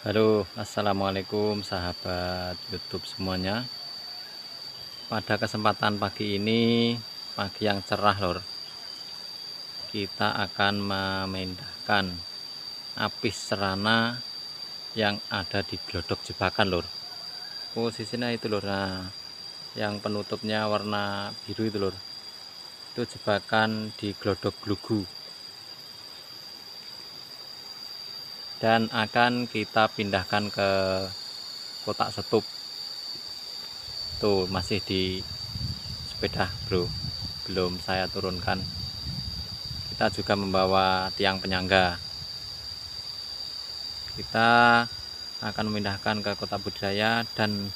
Halo assalamualaikum sahabat YouTube semuanya. Pada kesempatan pagi ini pagi yang cerah lor kita akan memindahkan apis serana yang ada di glodok jebakan lor posisinya itu lor nah yang penutupnya warna biru itu lor itu jebakan di glodok glugu dan akan kita pindahkan ke kotak setup. Tuh masih di sepeda bro. Belum saya turunkan. Kita juga membawa tiang penyangga. Kita akan memindahkan ke kota budaya dan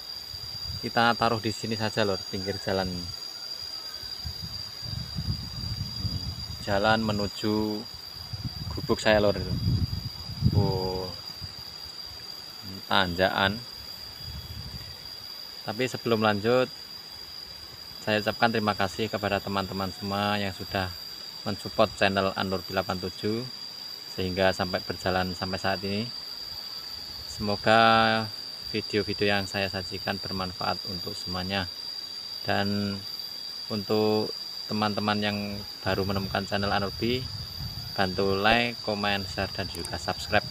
kita taruh di sini saja lor pinggir jalan. Jalan menuju gubuk saya lor itu oh. Tanjakan tapi sebelum lanjut saya ucapkan terima kasih kepada teman-teman semua yang sudah mensupport channel Anur 87 sehingga sampai berjalan sampai saat ini. Semoga video-video yang saya sajikan bermanfaat untuk semuanya. Dan untuk teman-teman yang baru menemukan channel Anurbi bantu like, komen, share, dan juga subscribe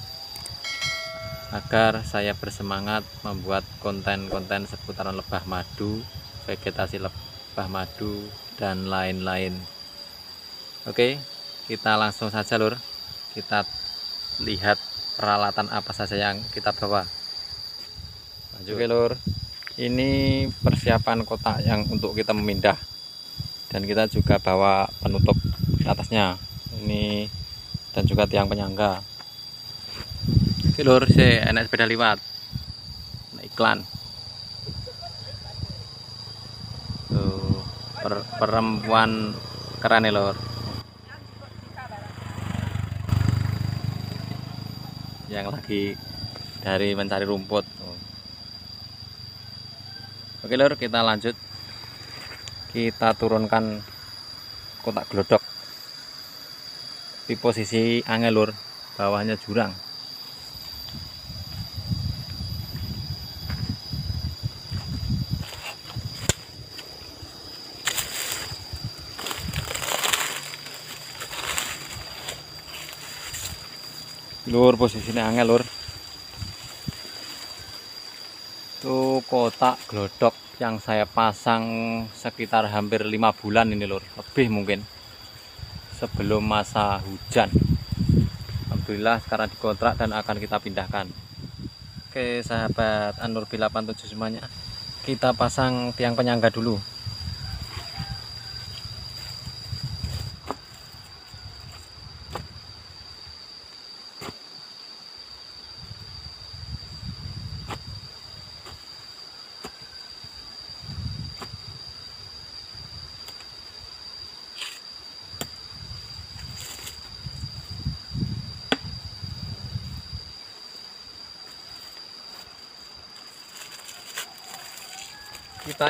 agar saya bersemangat membuat konten-konten seputaran lebah madu, vegetasi lebah madu, dan lain-lain. Oke, kita langsung saja lur. Kita lihat peralatan apa saja yang kita bawa. Oke lur, ini persiapan kotak yang untuk kita memindah. Dan kita juga bawa penutup atasnya ini dan juga tiang penyangga. Oke lur si enak sepeda liwat. Nah, iklan. Tuh per, perempuan keren ya lur yang lagi dari mencari rumput. Oke lur kita lanjut. Kita turunkan kotak glodok di posisi angel lur bawahnya jurang. Lur posisinya angel lur itu kotak glodok yang saya pasang sekitar hampir lima bulan ini lur. Lebih mungkin sebelum masa hujan. Alhamdulillah sekarang dikontrak dan akan kita pindahkan. Oke sahabat Anur B87 semuanya. Kita pasang tiang penyangga dulu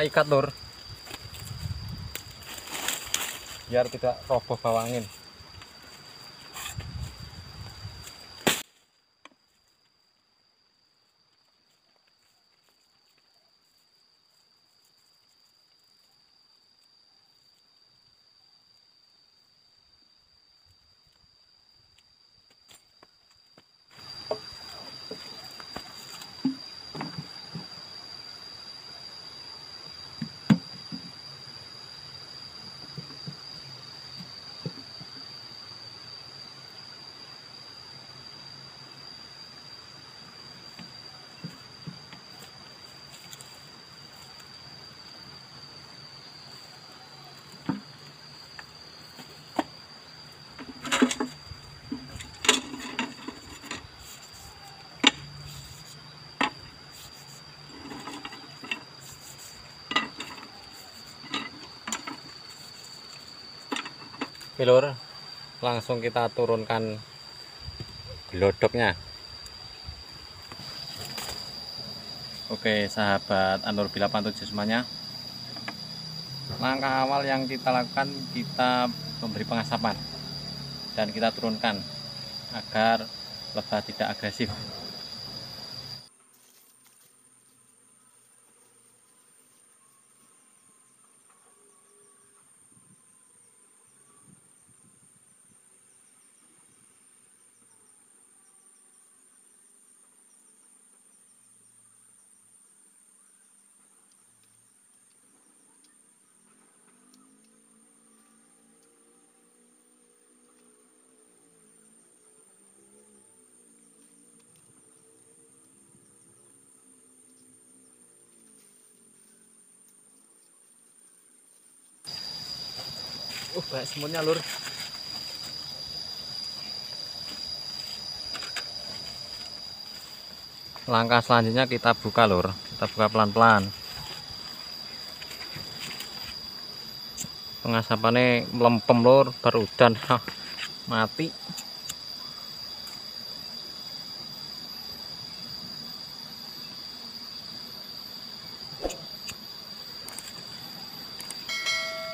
ikat lur. Biar tidak roboh bawah angin Oke langsung kita turunkan gelodoknya. Oke sahabat Anur Bila 87 semuanya. Langkah awal yang kita lakukan kita memberi pengasapan dan kita turunkan agar lebah tidak agresif. uh banyak semutnya lur. Langkah selanjutnya kita buka lur. Kita buka pelan-pelan. Pengasapannya melempem lur. Baru dan mati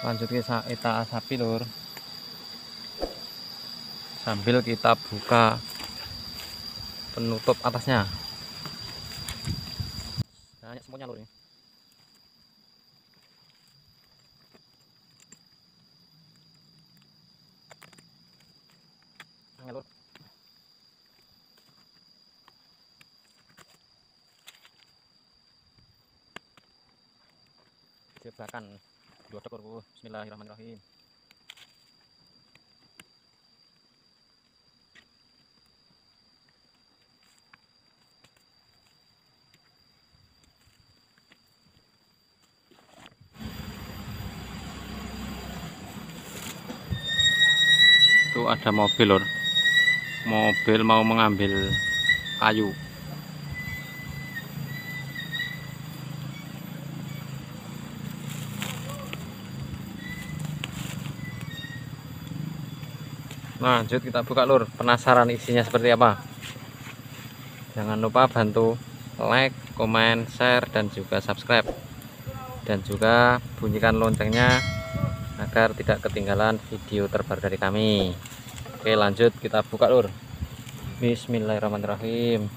lanjut kita asapi lur. Sambil kita buka penutup atasnya. Banyak semuanya lur ini. Lur. Jebakan bismillahirrahmanirrahim. Itu ada mobil lor mobil mau mengambil kayu lanjut kita buka lur. Penasaran isinya seperti apa? Jangan lupa bantu like komen share dan juga subscribe. Dan juga bunyikan loncengnya agar tidak ketinggalan video terbaru dari kami. Oke lanjut kita buka lur. Bismillahirrahmanirrahim.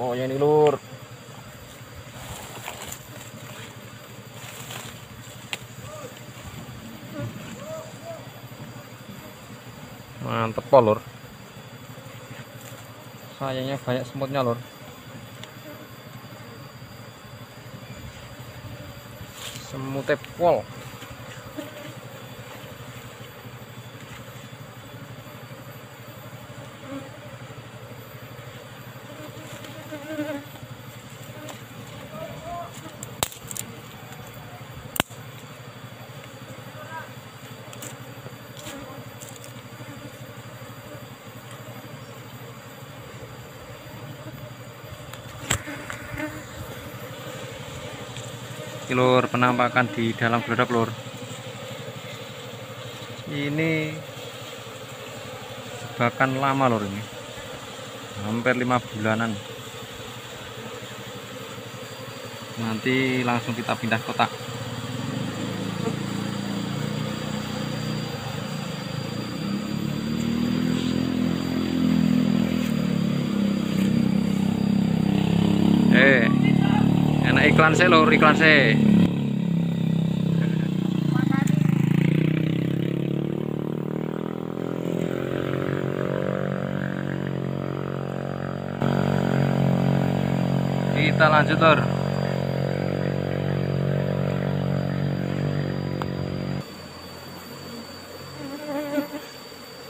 Oh ya ini lur mantep lur? Sayangnya banyak semutnya lur. Semut pol lur penampakan di dalam gelodok lur ini bahkan lama lur ini. Hampir lima bulanan. Nanti langsung kita pindah kotak eh enak iklan saya lho iklan saya kita lanjut lor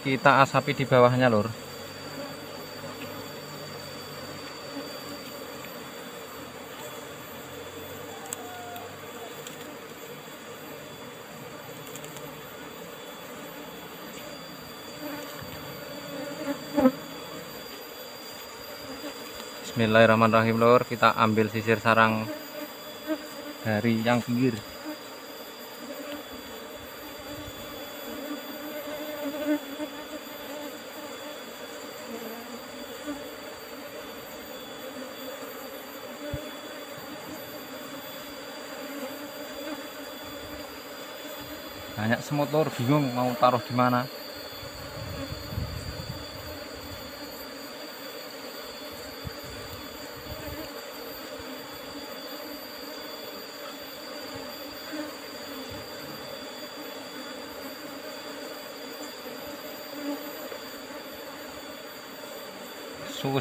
kita asapi di bawahnya lor Bismillahirrahmanirrahim lor kita ambil sisir sarang dari yang pinggir. Banyak semut lor bingung mau taruh di mana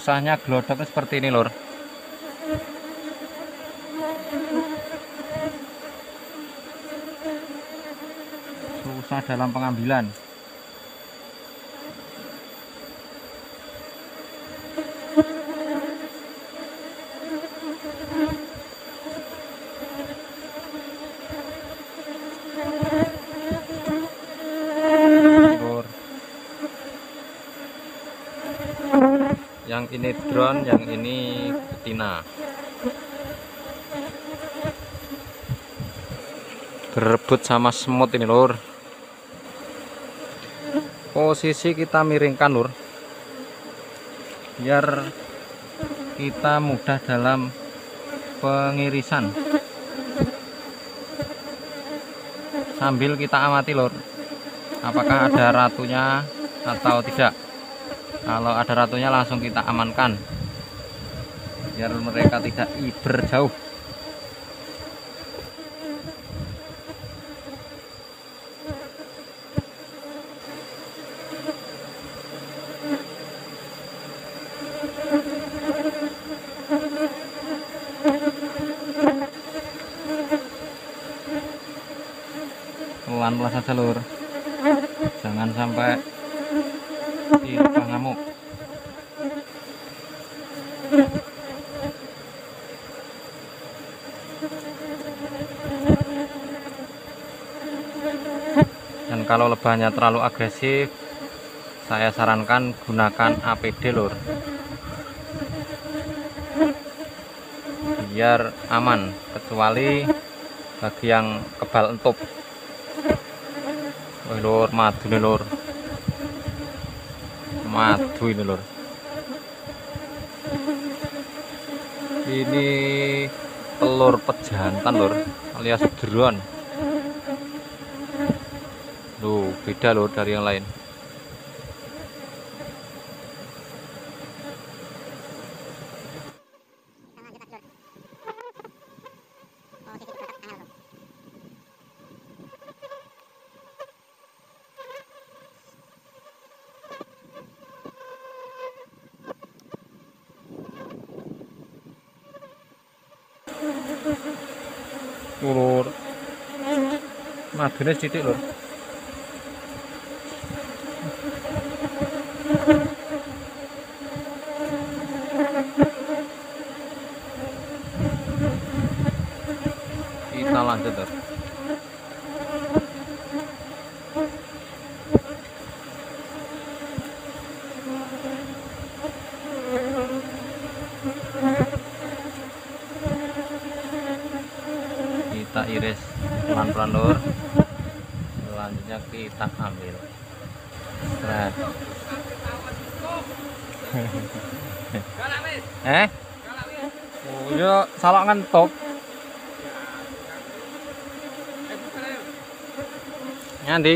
susahnya glodok seperti ini lor susah dalam pengambilan yang ini drone yang ini betina. Berebut sama semut ini lur. Posisi kita miringkan lur. Biar kita mudah dalam pengirisan. Sambil kita amati lur apakah ada ratunya atau tidak kalau ada ratunya langsung kita amankan. Biar mereka tidak iber jauh pelan-pelan saja lur jangan sampai dilebah ngamuk dan kalau lebahnya terlalu agresif saya sarankan gunakan APD lur biar aman kecuali bagi yang kebal entup Wih lur, madu nih lur. Madu ini lur. Ini telur pejantan lur, alias drone. Loh, beda lur dari yang lain. Lur. Madune sithik lur. Kita lanjut lur. kita iris pelan-pelan lur selanjutnya kita ambil Seret. eh oh iya salah ngentok Nyandi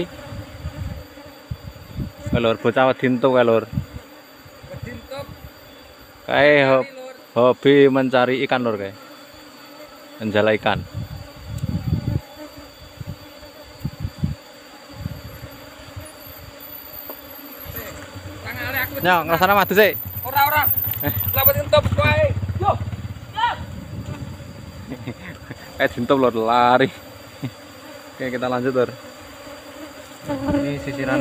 lur bocah wedintu kae lur kae ho- hobi mencari ikan lur kae menjala ikan Tangale aku. Nyo, ngrasane madu sih. Ora ora. Lawan entop kowe. Yo. Eh dintup lor lari. Oke, kita lanjut, Lur. Ini sisiran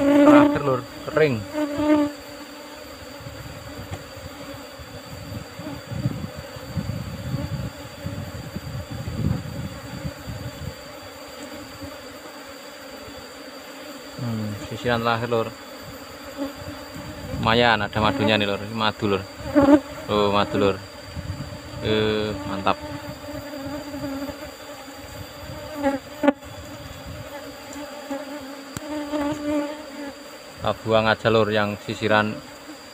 terakhir, Lur, kering. Hmm, sisiran terakhir, Lur. Lumayan ada madunya nih, Lur. Madu, Lur. Oh, madu, Lur. Eh, mantap. Buang aja lur yang sisiran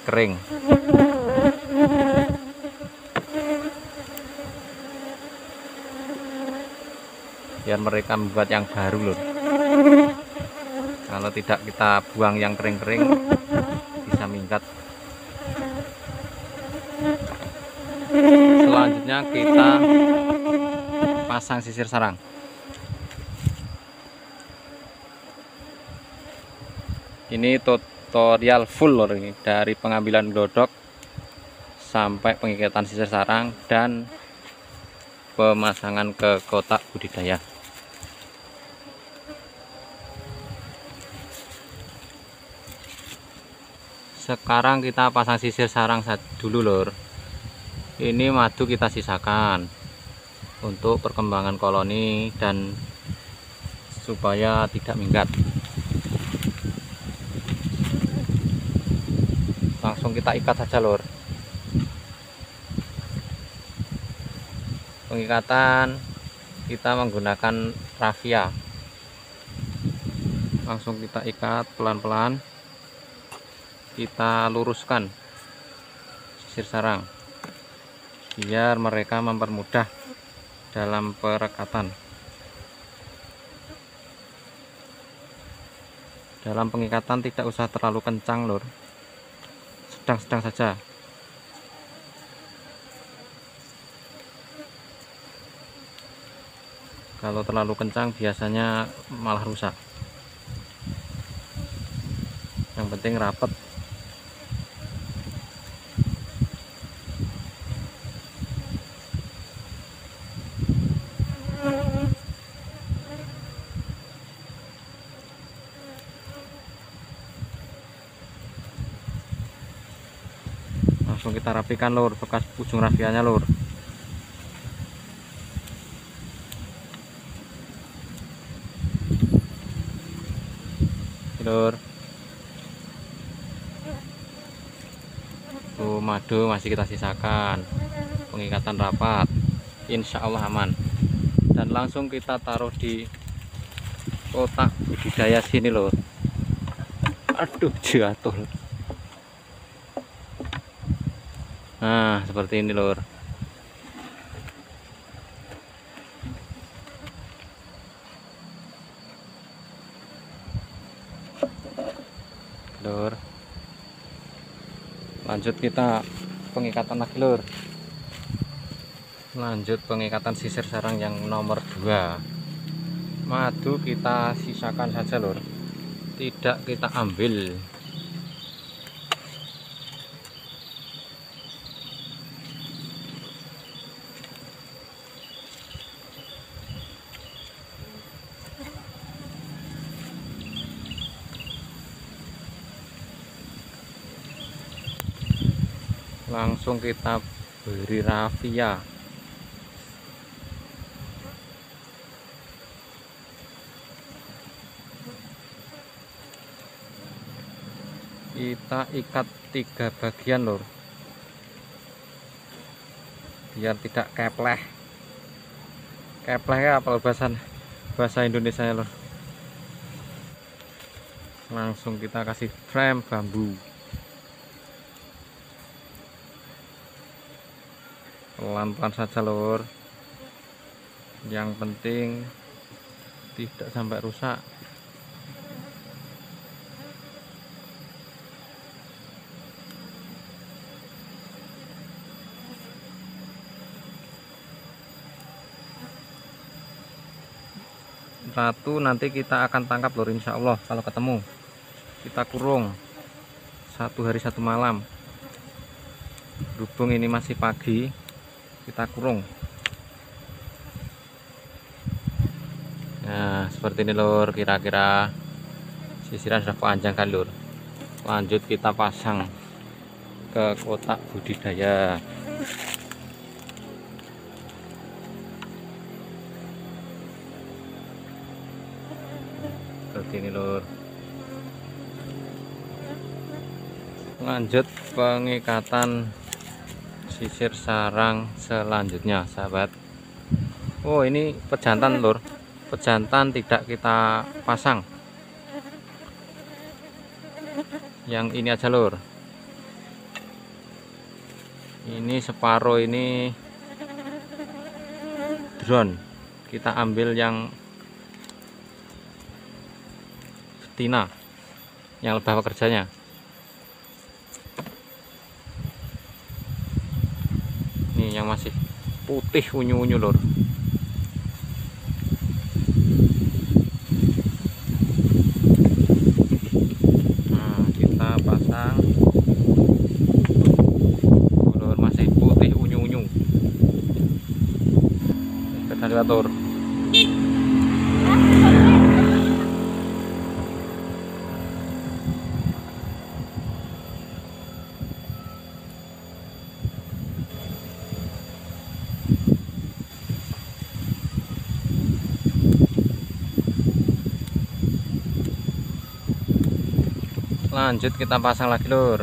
kering. Biar mereka membuat yang baru lur. Kalau tidak kita buang yang kering-kering bisa minggat. Selanjutnya kita pasang sisir sarang. Ini tutorial full lor ini dari pengambilan glodok sampai pengikatan sisir sarang dan pemasangan ke kotak budidaya. Sekarang kita pasang sisir sarang dulu lor ini madu kita sisakan untuk perkembangan koloni dan supaya tidak minggat langsung kita ikat saja lur. Pengikatan kita menggunakan rafia. Langsung kita ikat pelan-pelan. Kita luruskan sisir sarang biar mereka mempermudah dalam perekatan. Dalam pengikatan tidak usah terlalu kencang lur sedang-sedang saja. Kalau terlalu kencang biasanya malah rusak. Yang penting rapet langsung kita rapikan lur. Bekas ujung rafianya lur. Lur. Tuh madu masih kita sisakan. Pengikatan rapat. Insya Allah aman. Dan langsung kita taruh di kotak budidaya sini loh aduh jatuh nah seperti ini lur. Lur. Lanjut kita pengikatan lagi lur. Lanjut pengikatan sisir sarang yang nomor 2 madu kita sisakan saja lur. Tidak kita ambil langsung kita beri rafia. Kita ikat tiga bagian lur. Biar tidak kepleh. Kepleh ya apa bahasa bahasa Indonesia lur? Langsung kita kasih frame bambu pelan-pelan saja lur. Yang penting tidak sampai rusak. Ratu nanti kita akan tangkap lur insya Allah kalau ketemu. Kita kurung satu hari satu malam. Berhubung ini masih pagi kita kurung. Nah seperti ini lur kira-kira sisiran sudah panjang kan lur. Lanjut kita pasang ke kotak budidaya. Seperti ini lur. Lanjut pengikatan sisir sarang selanjutnya sahabat. Oh ini pejantan lur. Pejantan tidak kita pasang. Yang ini aja lur. Ini separuh ini drone. Kita ambil yang betina yang lebah pekerjanya ini yang masih putih unyu-unyu lor nah kita pasang. Lor masih putih unyu-unyu. Kita lanjut kita pasang lagi lur.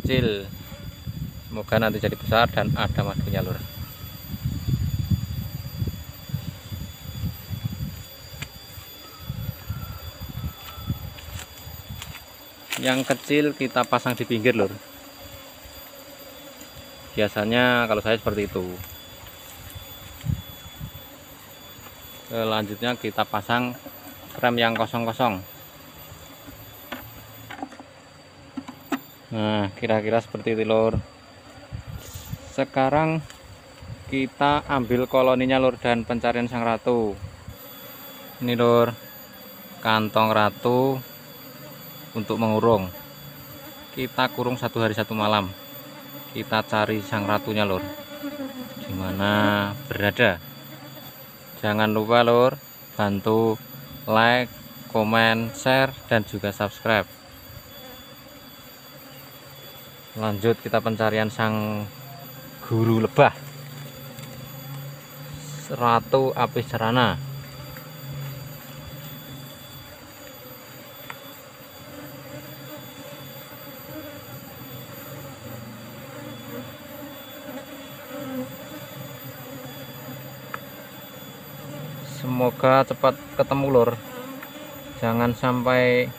Kecil. Semoga nanti jadi besar dan ada madunya lur. Yang kecil kita pasang di pinggir lur. Biasanya kalau saya seperti itu. Selanjutnya kita pasang rem yang kosong-kosong. Nah kira-kira seperti itu lur. Sekarang kita ambil koloninya lur dan pencarian sang ratu. Ini lur kantong ratu untuk mengurung. Kita kurung satu hari satu malam. Kita cari sang ratunya lur. Di mana berada? Jangan lupa lur bantu like komen share dan juga subscribe. Lanjut kita pencarian sang guru lebah. Ratu api serana semoga cepat ketemu lur. Jangan sampai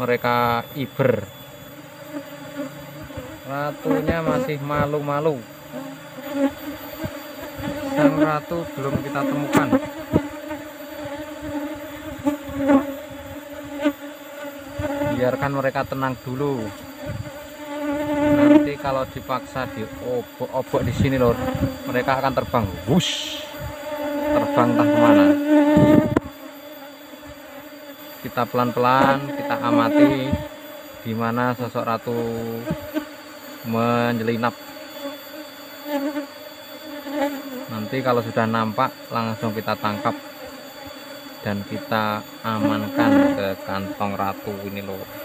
mereka iber. Ratunya masih malu-malu. Sang ratu belum kita temukan. Biarkan mereka tenang dulu. Nanti kalau dipaksa di obok-obok di sini lor mereka akan terbang. Wush terbang entah ke mana? Kita pelan-pelan kita amati di mana sosok ratu menyelinap. Nanti kalau sudah nampak langsung kita tangkap dan kita amankan ke kantong ratu ini loh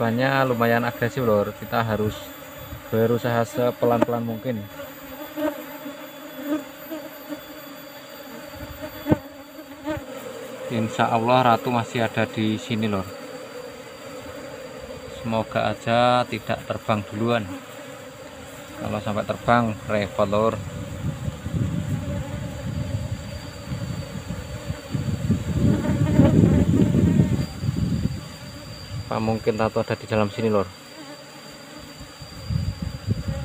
lebahnya lumayan agresif lor. Kita harus berusaha sepelan-pelan mungkin. Insya Allah ratu masih ada di sini lor. Semoga aja tidak terbang duluan. Kalau sampai terbang repot lor mungkin ratu ada di dalam sini lor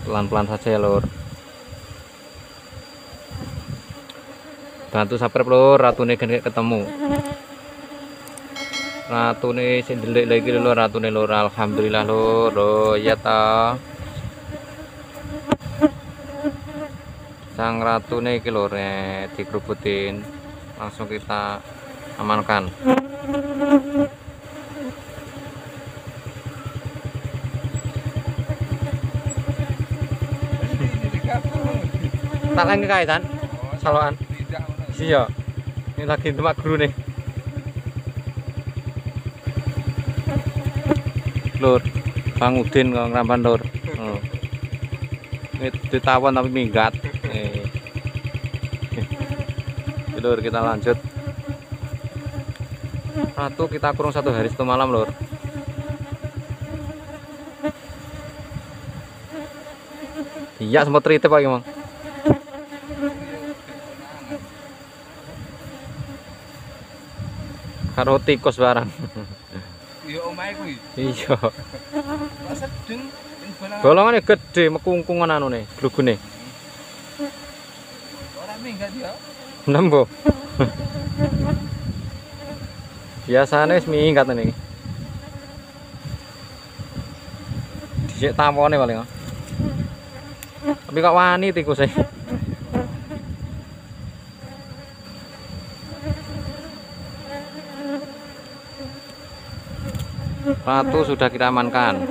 pelan-pelan saja ya lor bantu subscribe lor ratu ini ketemu. Ratu ini sendelik lagi lor ratu ini lor alhamdulillah lor oh, ya ta? Sang ratu nih lor eh, dikerubutin. Langsung kita amankan tak lagi kaitan saloan iya. Ini lagi temak guru nih. Lur. Bang Udin kok ngrampan lur. Oh. ini ditawan tapi minggat. Eh. lur kita lanjut. Ratu kita kurung satu hari satu malam lur. Iya sempat cerita pak gimana karo tikus barang Iya omahe kuwi. iya Sedeng golongannya gede mekungkungan anu nih glugune ora minggat ya. nembo biasanya wis minggat nih dhisik tawone paling oh. tapi kok wani tikus e Ratu sudah kita amankan.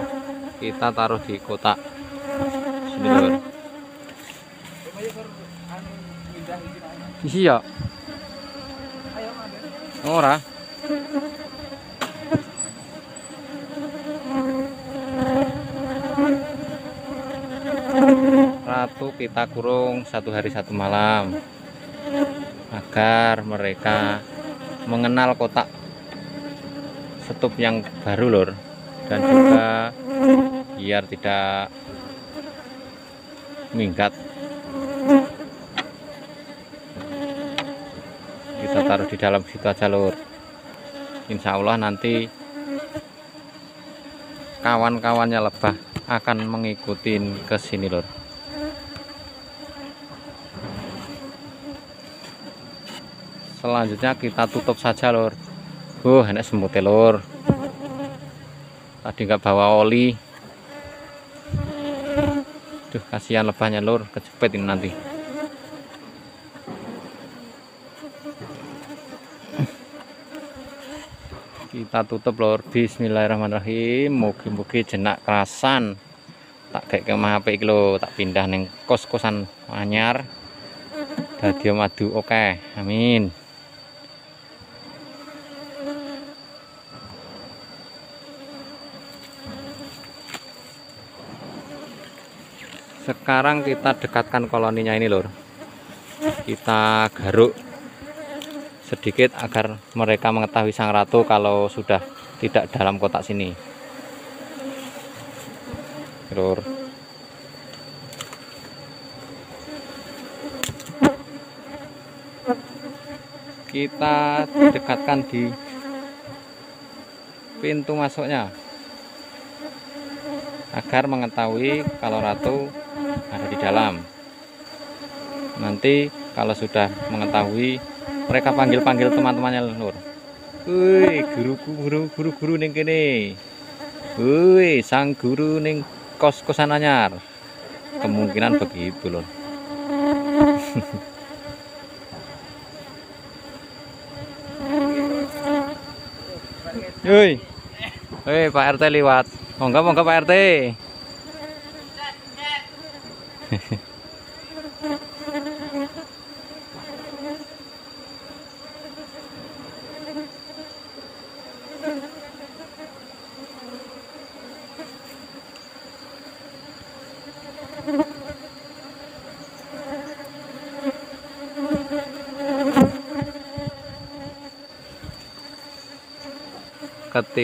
Kita taruh di kotak. Sini. Iya, ora. Ratu kita kurung satu hari satu malam. agar mereka mengenal kotak setup yang baru lor dan juga biar tidak minggat. Kita taruh di dalam situ aja lor Insya Allah nanti kawan-kawannya lebah akan mengikuti ke sini lor selanjutnya kita tutup saja lor uh enak semut lor tadi nggak bawa oli. Duh kasihan lebahnya lor kejepit ini nanti. Kita tutup lor bismillahirrahmanirrahim. Mugi-mugi jenak kerasan. Tak kayak ke HP iki tak pindah neng kos-kosan anyar. Dadi madu oke. Amin sekarang kita dekatkan koloninya ini lor kita garuk sedikit agar mereka mengetahui sang ratu kalau sudah tidak dalam kotak sini. Lor kita dekatkan di pintu masuknya agar mengetahui kalau ratu ada di dalam nanti kalau sudah mengetahui mereka panggil-panggil teman-temannya lur Woi, guruku guru guru guru ning kene. Sang guru ning kos-kosan anyar. Kemungkinan begitu loh. Yoi. Hei, Pak RT liwat. Monggo monggo Pak RT.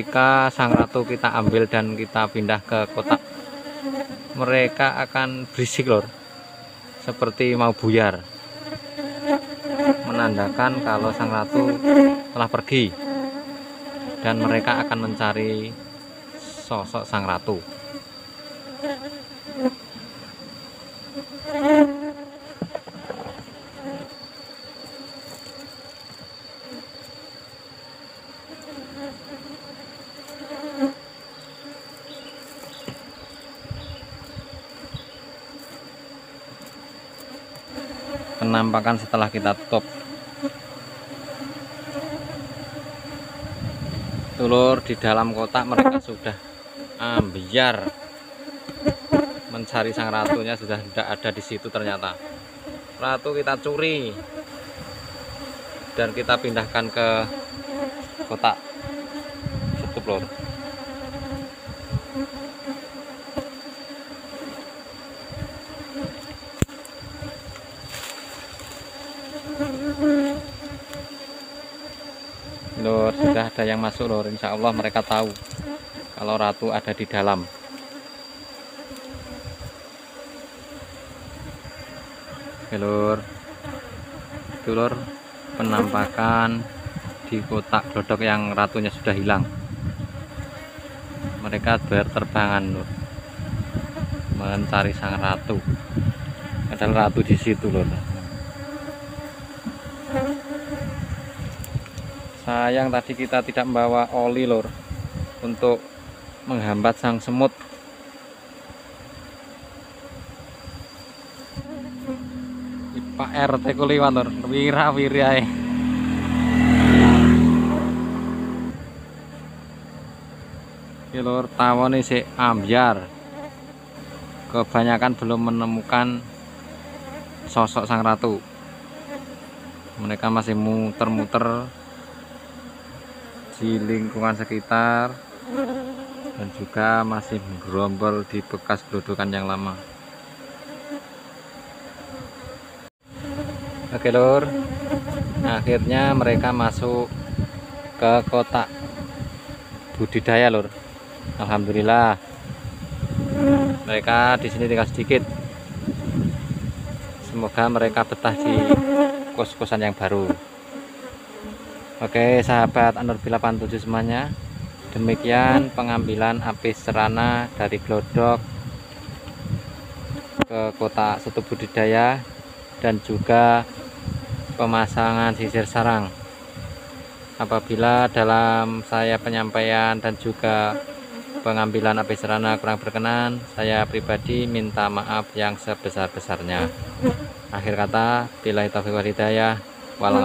Ketika sang ratu kita ambil dan kita pindah ke kotak mereka akan berisik lor seperti mau buyar. Menandakan kalau sang ratu telah pergi. Dan mereka akan mencari sosok sang ratu penampakan setelah kita tutup telur di dalam kotak mereka sudah ambiar. Mencari sang ratunya sudah tidak ada di situ ternyata. Ratu kita curi dan kita pindahkan ke kotak. Tutup lor Lur, sudah ada yang masuk lur. Insya Allah mereka tahu kalau ratu ada di dalam. Lur. Itu lur, penampakan di kotak glodok yang ratunya sudah hilang. Mereka berterbangan lur. Mencari sang ratu. Ada ratu di situ lur. Sayang tadi kita tidak membawa oli lor untuk menghambat sang semut. Pak RT kuliwan lor wira wira ya lor tawon si ambiar kebanyakan belum menemukan sosok sang ratu. Mereka masih muter-muter di lingkungan sekitar dan juga masih menggerombol di bekas gerodokan yang lama. Oke lur. Akhirnya mereka masuk ke kotak budidaya lur. Alhamdulillah. Mereka di sini tinggal sedikit. Semoga mereka betah di kos-kosan yang baru Oke sahabat Anur 87 semuanya. Demikian pengambilan apis serana dari glodok ke kotak satu budidaya dan juga pemasangan sisir sarang. Apabila dalam saya penyampaian dan juga pengambilan apis serana kurang berkenan saya pribadi minta maaf yang sebesar-besarnya. Akhir kata bila itu hidayah. Walau